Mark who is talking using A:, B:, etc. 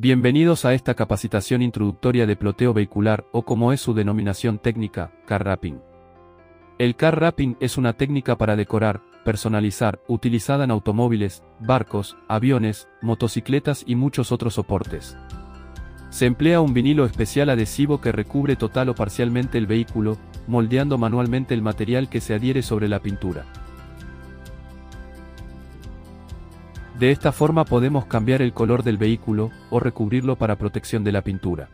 A: Bienvenidos a esta capacitación introductoria de ploteo vehicular o como es su denominación técnica, car wrapping. El car wrapping es una técnica para decorar, personalizar, utilizada en automóviles, barcos, aviones, motocicletas y muchos otros soportes. Se emplea un vinilo especial adhesivo que recubre total o parcialmente el vehículo, moldeando manualmente el material que se adhiere sobre la pintura. De esta forma podemos cambiar el color del vehículo, o recubrirlo para protección de la pintura.